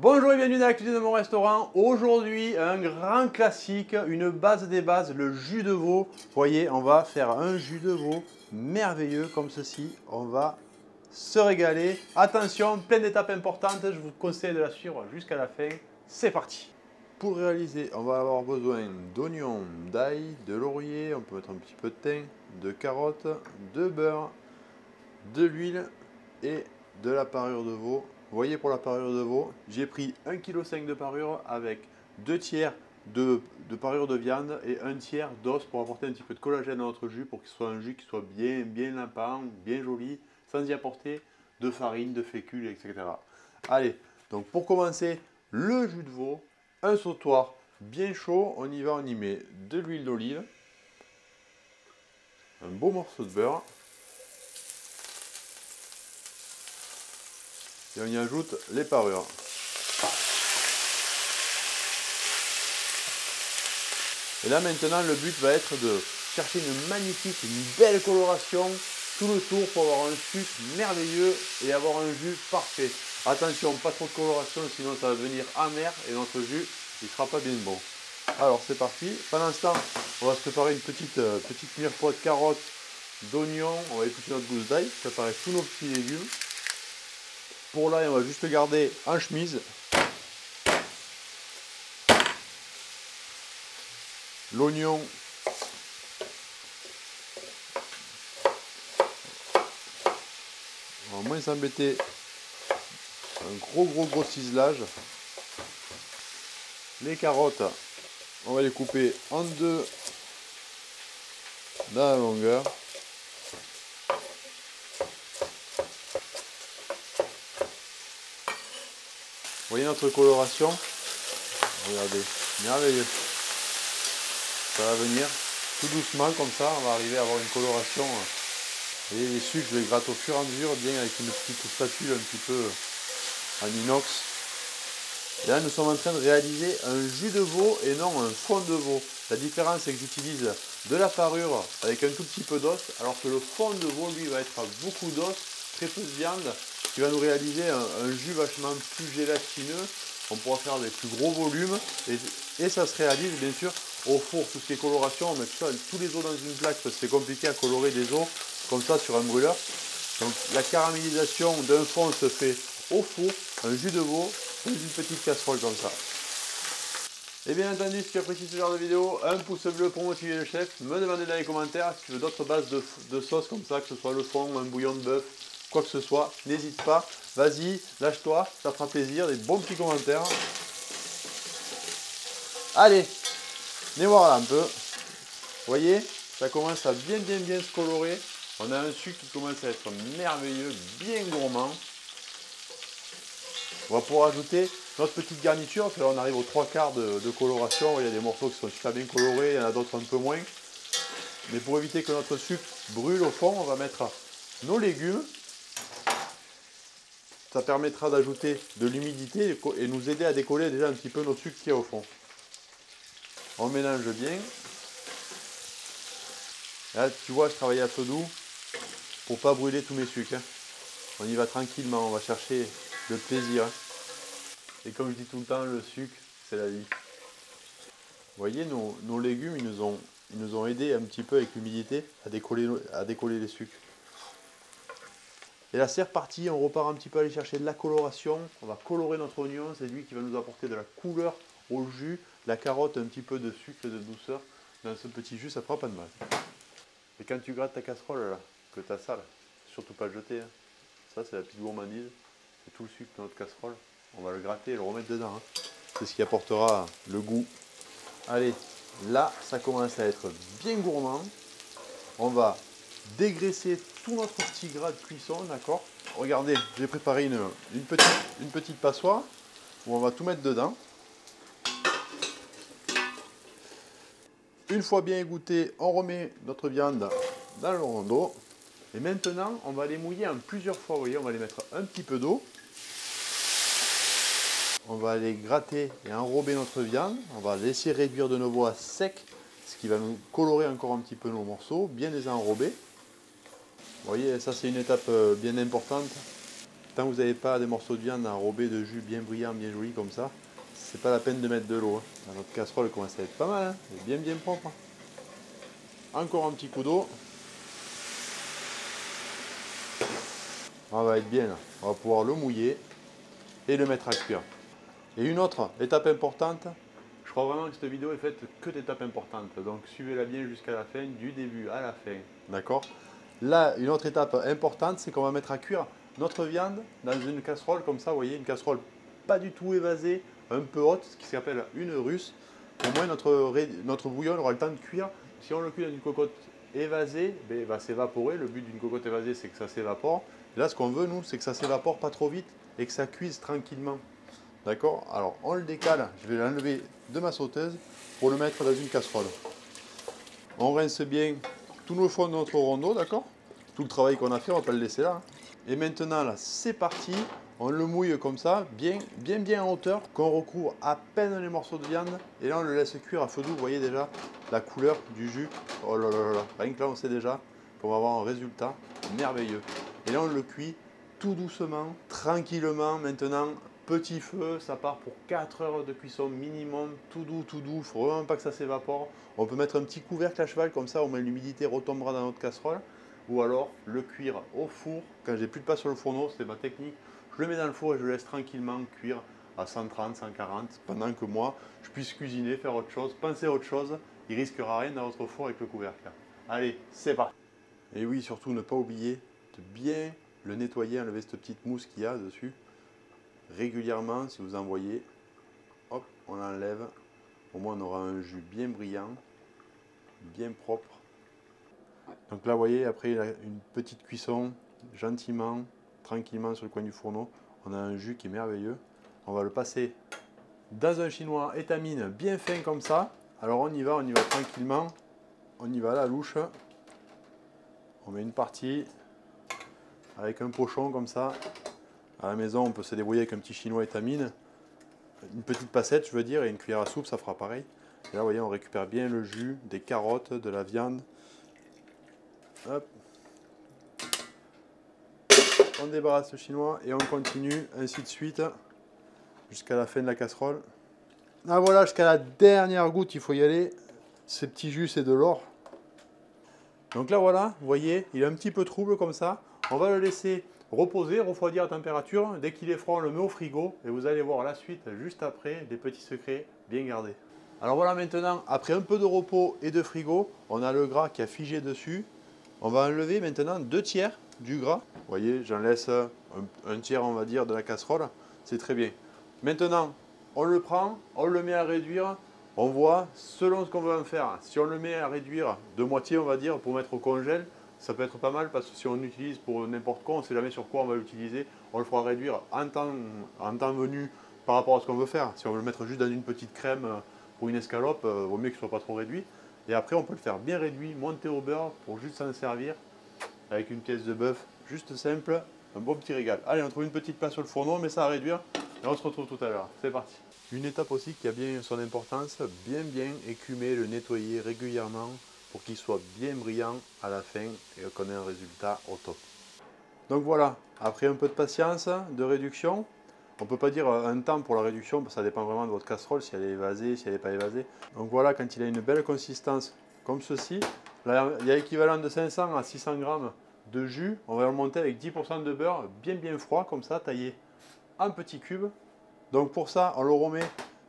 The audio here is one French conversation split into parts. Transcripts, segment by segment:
Bonjour et bienvenue dans la cuisine de mon restaurant. Aujourd'hui, un grand classique, une base des bases, le jus de veau. Vous voyez, on va faire un jus de veau merveilleux comme ceci. On va se régaler. Attention, plein d'étapes importantes. Je vous conseille de la suivre jusqu'à la fin. C'est parti. Pour réaliser, on va avoir besoin d'oignons, d'ail, de laurier, on peut mettre un petit peu de thym, de carottes, de beurre, de l'huile et de la parure de veau. Vous voyez pour la parure de veau, j'ai pris 1,5 kg de parure avec 2 tiers de, parure de viande et 1 tiers d'os pour apporter un petit peu de collagène à notre jus pour qu'il soit un jus qui soit bien, bien limpant, bien joli, sans y apporter de farine, de fécule, etc. Allez, donc pour commencer, le jus de veau, un sautoir bien chaud, on y va, on y met de l'huile d'olive, un beau morceau de beurre, et on y ajoute les parures. Et là maintenant le but va être de chercher une magnifique, une belle coloration tout le tour pour avoir un sucre merveilleux et avoir un jus parfait. Attention, pas trop de coloration, sinon ça va devenir amer et notre jus, il sera pas bien bon. Alors c'est parti. Pendant ce temps, on va se préparer une petite, euh, petite mirepoix de carottes, d'oignons. On va éplucher notre gousse d'ail, préparer tous nos petits légumes. Pour là, on va juste le garder en chemise. L'oignon, on va moins s'embêter un gros gros gros ciselage. Les carottes, on va les couper en deux dans la longueur. Voyez notre coloration Regardez, merveilleux. Ça va venir tout doucement comme ça, on va arriver à avoir une coloration. Et les sucres, je les gratte au fur et à mesure, bien avec une petite spatule un petit peu en inox. Et là, nous sommes en train de réaliser un jus de veau et non un fond de veau. La différence, c'est que j'utilise de la parure avec un tout petit peu d'os, alors que le fond de veau, lui, va être beaucoup d'os, très peu de viande, qui va nous réaliser un, jus vachement plus gélatineux. On pourra faire des plus gros volumes et, ça se réalise bien sûr au four. Tout ce qui est coloration, on met tout ça, tous les os dans une plaque parce que c'est compliqué à colorer des os comme ça sur un brûleur. Donc la caramélisation d'un fond se fait au four, un jus de veau dans une petite casserole comme ça. Et bien entendu, si tu apprécies ce genre de vidéo, un pouce bleu pour motiver le chef. Me demander dans les commentaires si tu veux d'autres bases de, de sauce comme ça, que ce soit le fond, un bouillon de bœuf, quoi que ce soit. N'hésite pas, vas-y, lâche-toi, ça fera plaisir, des bons petits commentaires. Allez, venez voir là un peu. Vous voyez, ça commence à bien bien bien se colorer. On a un sucre qui commence à être merveilleux, bien gourmand. On va pouvoir ajouter notre petite garniture, parce là on arrive aux trois quarts de, coloration. Il y a des morceaux qui sont super bien colorés, il y en a d'autres un peu moins. Mais pour éviter que notre sucre brûle au fond, on va mettre nos légumes. Ça permettra d'ajouter de l'humidité et nous aider à décoller déjà un petit peu nos sucres qui au fond. On mélange bien. Là, tu vois, je travaille à feu doux pour pas brûler tous mes sucres. Hein. On y va tranquillement, on va chercher le plaisir. Et comme je dis tout le temps, le sucre, c'est la vie. Vous voyez, nos, légumes, ils nous, ont, ils nous ont aidé un petit peu avec l'humidité à décoller, à décoller les sucres. Et là, c'est reparti, on repart un petit peu aller chercher de la coloration. On va colorer notre oignon, c'est lui qui va nous apporter de la couleur au jus. La carotte, un petit peu de sucre de douceur. Dans ce petit jus, ça fera pas de mal. Et quand tu grattes ta casserole, là, que tu as ça, surtout pas le jeter. Hein. Ça, c'est la petite gourmandise. C'est tout le sucre de notre casserole. On va le gratter et le remettre dedans. Hein. C'est ce qui apportera le goût. Allez, là, ça commence à être bien gourmand. On va dégraisser tout notre petit gras de cuisson, d'accord? Regardez, j'ai préparé une, petite, une passoire où on va tout mettre dedans. Une fois bien égoutté, on remet notre viande dans le rondeau. Et maintenant, on va les mouiller en plusieurs fois. Vous voyez, on va les mettre un petit peu d'eau. On va aller gratter et enrober notre viande. On va laisser réduire de nouveau à sec, ce qui va nous colorer encore un petit peu nos morceaux, bien les enrober. Vous voyez, ça c'est une étape euh, bien importante. tant que vous n'avez pas des morceaux de viande enrobés de jus bien brillant, bien joli comme ça, c'est pas la peine de mettre de l'eau. Hein. Notre casserole commence à être pas mal, hein. bien bien propre. Encore un petit coup d'eau. On va être bien là. On va pouvoir le mouiller et le mettre à cuire. Et une autre étape importante, je crois vraiment que cette vidéo est faite que d'étapes importantes. Donc suivez-la bien jusqu'à la fin, du début à la fin. D'accord? Là, une autre étape importante, c'est qu'on va mettre à cuire notre viande dans une casserole comme ça, vous voyez, une casserole pas du tout évasée, un peu haute, ce qui s'appelle une russe. Au moins notre, notre bouillon aura le temps de cuire. Si on le cuit dans une cocotte évasée, ben, il va s'évaporer. Le but d'une cocotte évasée, c'est que ça s'évapore. Là, ce qu'on veut, nous, c'est que ça s'évapore pas trop vite et que ça cuise tranquillement. D'accord? Alors, on le décale. Je vais l'enlever de ma sauteuse pour le mettre dans une casserole. On rince bien tous nos fonds de notre rondeau, d'accord Tout le travail qu'on a fait, on va pas le laisser là. Et maintenant, là, c'est parti. On le mouille comme ça, bien, bien, bien en hauteur, qu'on recouvre à peine les morceaux de viande. Et là, on le laisse cuire à feu doux. Vous voyez déjà la couleur du jus. Oh là là là Rien que là, on sait déjà qu'on va avoir un résultat merveilleux. Et là, on le cuit tout doucement, tranquillement. Maintenant, petit feu, ça part pour 4 heures de cuisson minimum, tout doux, tout doux. Faut vraiment pas que ça s'évapore. On peut mettre un petit couvercle à cheval, comme ça, au moins l'humidité retombera dans notre casserole. Ou alors le cuire au four. Quand j'ai plus de place sur le fourneau, c'est ma technique. Je le mets dans le four et je le laisse tranquillement cuire à 130, 140 pendant que moi je puisse cuisiner, faire autre chose, penser à autre chose. Il risquera rien dans votre four avec le couvercle. Allez, c'est parti. Et oui, surtout ne pas oublier de bien le nettoyer, enlever cette petite mousse qu'il y a dessus. Régulièrement, si vous en voyez, hop, on l'enlève. Au moins, on aura un jus bien brillant, bien propre. Donc là, vous voyez, après une petite cuisson, gentiment, tranquillement sur le coin du fourneau, on a un jus qui est merveilleux. On va le passer dans un chinois étamine bien fin comme ça. Alors on y va, on y va tranquillement. On y va à la louche. On met une partie avec un pochon comme ça. À la maison, on peut se débrouiller avec un petit chinois étamine. Une petite passette, je veux dire, et une cuillère à soupe, ça fera pareil. Là, vous voyez, on récupère bien le jus, des carottes, de la viande. Hop. On débarrasse le chinois et on continue ainsi de suite jusqu'à la fin de la casserole. Ah voilà, jusqu'à la dernière goutte, il faut y aller. Ce petit jus, c'est de l'or. Donc là, voilà, vous voyez, il est un petit peu trouble comme ça. On va le laisser reposer, refroidir à température. Dès qu'il est froid, on le met au frigo et vous allez voir la suite juste après, des petits secrets bien gardés. Alors voilà maintenant, après un peu de repos et de frigo, on a le gras qui a figé dessus. On va enlever maintenant deux tiers du gras. Vous voyez, j'en laisse un, tiers, on va dire, de la casserole. C'est très bien. Maintenant, on le prend, on le met à réduire. On voit selon ce qu'on veut en faire. Si on le met à réduire de moitié, on va dire, pour mettre au congèle, ça peut être pas mal parce que si on utilise pour n'importe quoi, on ne sait jamais sur quoi on va l'utiliser. On le fera réduire en temps, en temps venu par rapport à ce qu'on veut faire. Si on veut le mettre juste dans une petite crème pour une escalope, il euh, vaut mieux qu'il ne soit pas trop réduit. Et après, on peut le faire bien réduit, monter au beurre pour juste s'en servir avec une pièce de bœuf, juste simple, un bon petit régal. Allez, on trouve une petite place sur le fourneau, on met ça à réduire et on se retrouve tout à l'heure. C'est parti. Une étape aussi qui a bien son importance, bien bien écumer, le nettoyer régulièrement pour qu'il soit bien brillant à la fin et qu'on ait un résultat au top. Donc voilà, après un peu de patience, de réduction, on ne peut pas dire un temps pour la réduction, parce que ça dépend vraiment de votre casserole, si elle est évasée, si elle n'est pas évasée. Donc voilà, quand il a une belle consistance comme ceci, il y a l'équivalent de 500 à 600 grammes de jus, on va le monter avec 10% de beurre bien bien froid, comme ça, taillé en petits cubes. Donc pour ça, on le remet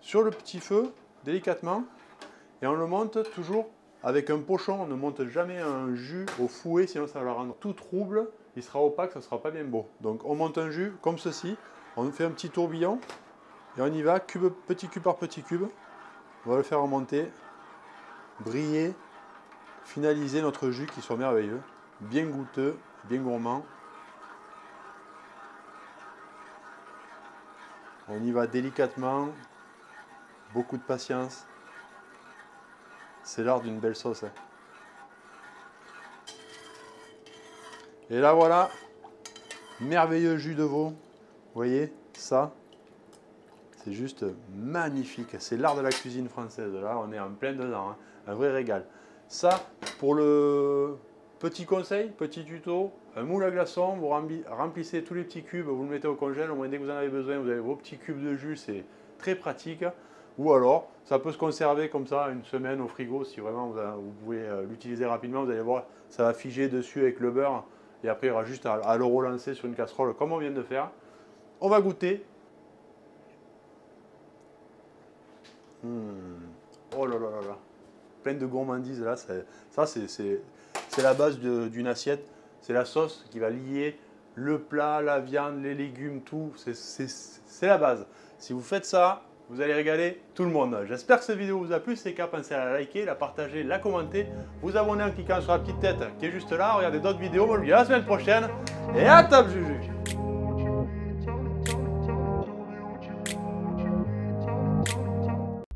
sur le petit feu, délicatement, et on le monte toujours avec un pochon, on ne monte jamais un jus au fouet, sinon ça va rendre tout trouble. Il sera opaque, ça ne sera pas bien beau. Donc on monte un jus comme ceci. On fait un petit tourbillon et on y va, petit cube par petit cube. On va le faire remonter, briller, finaliser notre jus qui soit merveilleux, bien goûteux, bien gourmand. On y va délicatement, beaucoup de patience. C'est l'art d'une belle sauce. Hein. Et là voilà, merveilleux jus de veau. Vous voyez, ça, c'est juste magnifique. C'est l'art de la cuisine française. Là, on est en plein dedans. Hein. Un vrai régal. Ça, pour le, Petit conseil, petit tuto, un moule à glaçons, vous remplissez tous les petits cubes, vous le mettez au congèle, au moins dès que vous en avez besoin, vous avez vos petits cubes de jus, c'est très pratique. Ou alors, ça peut se conserver comme ça une semaine au frigo si vraiment vous, pouvez euh, l'utiliser rapidement. Vous allez voir, ça va figer dessus avec le beurre et après il y aura juste à, le relancer sur une casserole comme on vient de faire. On va goûter. Hmm. Oh là là là là. Plein de gourmandises là. Ça, c'est la base d'une assiette. C'est la sauce qui va lier le plat, la viande, les légumes, tout. C'est la base. Si vous faites ça, vous allez régaler tout le monde. J'espère que cette vidéo vous a plu. C'est qu'à penser à la liker, la partager, la commenter, vous abonner en cliquant sur la petite tête qui est juste là. Regardez d'autres vidéos. On vous dit à la semaine prochaine et à top Juju